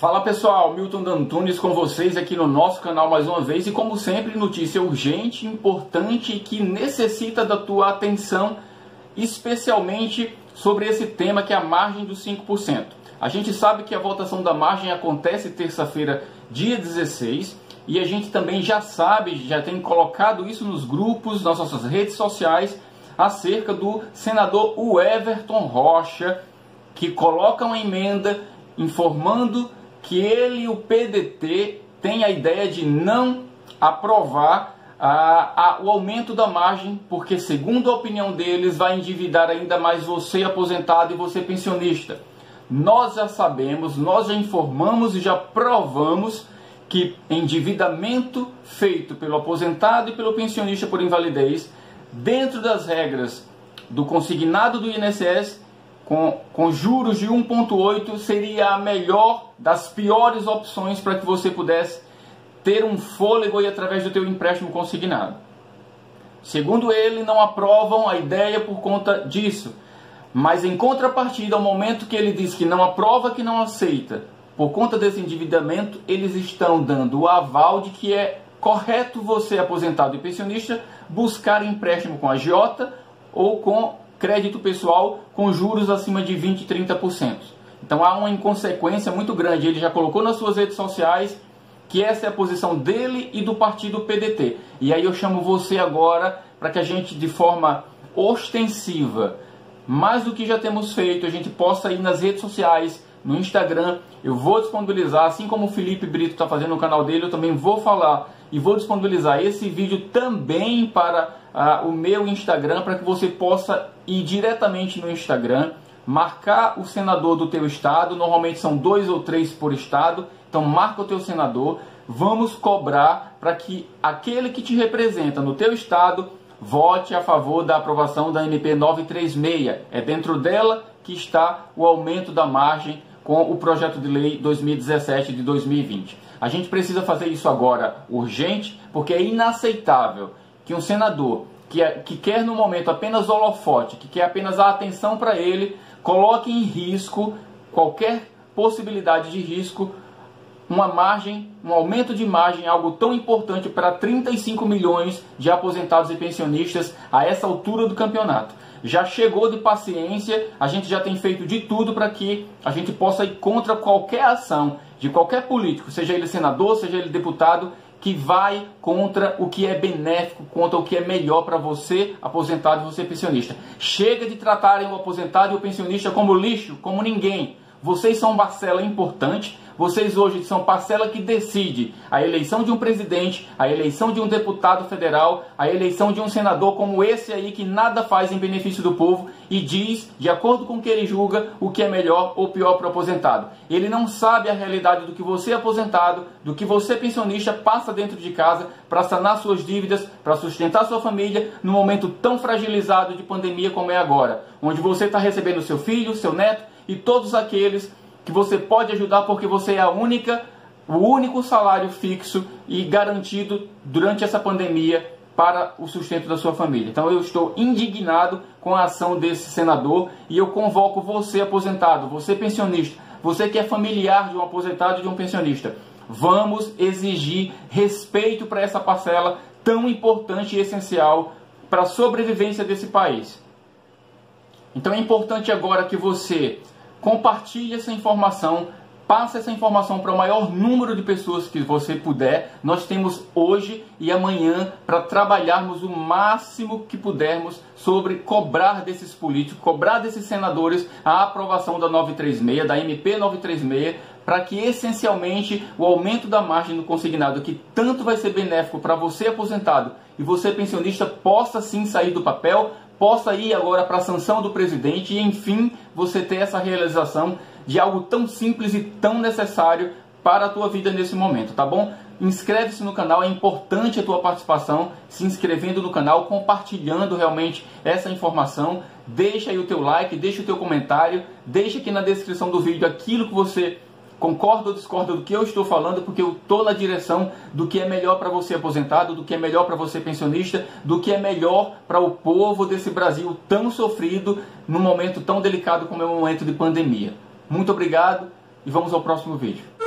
Fala pessoal, Milton Dantunes com vocês aqui no nosso canal mais uma vez e como sempre notícia urgente, importante e que necessita da tua atenção, especialmente sobre esse tema que é a margem dos 5%. A gente sabe que a votação da margem acontece terça-feira, dia 16, e a gente também já sabe, já tem colocado isso nos grupos, nas nossas redes sociais, acerca do senador Everton Rocha, que coloca uma emenda informando que ele e o PDT têm a ideia de não aprovar a, a, o aumento da margem, porque, segundo a opinião deles, vai endividar ainda mais você aposentado e você pensionista. Nós já sabemos, nós já informamos e já provamos que endividamento feito pelo aposentado e pelo pensionista por invalidez, dentro das regras do consignado do INSS, com, com juros de 1,8 seria a melhor das piores opções para que você pudesse ter um fôlego aí através do teu empréstimo consignado. Segundo ele, não aprovam a ideia por conta disso. Mas em contrapartida, ao momento que ele diz que não aprova, que não aceita, por conta desse endividamento, eles estão dando o aval de que é correto você, aposentado e pensionista, buscar empréstimo com a Jota ou com crédito pessoal com juros acima de 20 e 30%. Então há uma inconsequência muito grande. Ele já colocou nas suas redes sociais que essa é a posição dele e do partido PDT. E aí eu chamo você agora para que a gente, de forma ostensiva, mais do que já temos feito, a gente possa ir nas redes sociais, no Instagram, eu vou disponibilizar, assim como o Felipe Brito está fazendo no canal dele, eu também vou falar e vou disponibilizar esse vídeo também para uh, o meu Instagram, para que você possa ir diretamente no Instagram, marcar o senador do teu estado, normalmente são dois ou três por estado, então marca o teu senador, vamos cobrar para que aquele que te representa no teu estado vote a favor da aprovação da MP 936. É dentro dela que está o aumento da margem com o projeto de lei 2017 de 2020. A gente precisa fazer isso agora urgente, porque é inaceitável que um senador que, é, que quer no momento apenas holofote, que quer apenas a atenção para ele, coloque em risco qualquer possibilidade de risco uma margem, um aumento de margem, algo tão importante para 35 milhões de aposentados e pensionistas a essa altura do campeonato. Já chegou de paciência, a gente já tem feito de tudo para que a gente possa ir contra qualquer ação de qualquer político, seja ele senador, seja ele deputado, que vai contra o que é benéfico, contra o que é melhor para você, aposentado e você pensionista. Chega de tratarem o aposentado e o pensionista como lixo, como ninguém. Vocês são parcela importante, vocês hoje são parcela que decide a eleição de um presidente, a eleição de um deputado federal, a eleição de um senador como esse aí que nada faz em benefício do povo e diz, de acordo com o que ele julga, o que é melhor ou pior para o aposentado. Ele não sabe a realidade do que você aposentado, do que você pensionista passa dentro de casa para sanar suas dívidas, para sustentar sua família num momento tão fragilizado de pandemia como é agora, onde você está recebendo seu filho, seu neto e todos aqueles que você pode ajudar porque você é a única, o único salário fixo e garantido durante essa pandemia para o sustento da sua família. Então eu estou indignado com a ação desse senador e eu convoco você aposentado, você pensionista, você que é familiar de um aposentado e de um pensionista. Vamos exigir respeito para essa parcela tão importante e essencial para a sobrevivência desse país. Então é importante agora que você compartilhe essa informação, passe essa informação para o maior número de pessoas que você puder. Nós temos hoje e amanhã para trabalharmos o máximo que pudermos sobre cobrar desses políticos, cobrar desses senadores a aprovação da 936, da MP 936, para que essencialmente o aumento da margem no consignado, que tanto vai ser benéfico para você aposentado e você pensionista, possa sim sair do papel, possa ir agora para a sanção do presidente e, enfim, você ter essa realização de algo tão simples e tão necessário para a tua vida nesse momento, tá bom? Inscreve-se no canal, é importante a tua participação, se inscrevendo no canal, compartilhando realmente essa informação. Deixa aí o teu like, deixa o teu comentário, deixa aqui na descrição do vídeo aquilo que você concorda ou discorda do que eu estou falando, porque eu estou na direção do que é melhor para você aposentado, do que é melhor para você pensionista, do que é melhor para o povo desse Brasil tão sofrido num momento tão delicado como é o momento de pandemia. Muito obrigado e vamos ao próximo vídeo.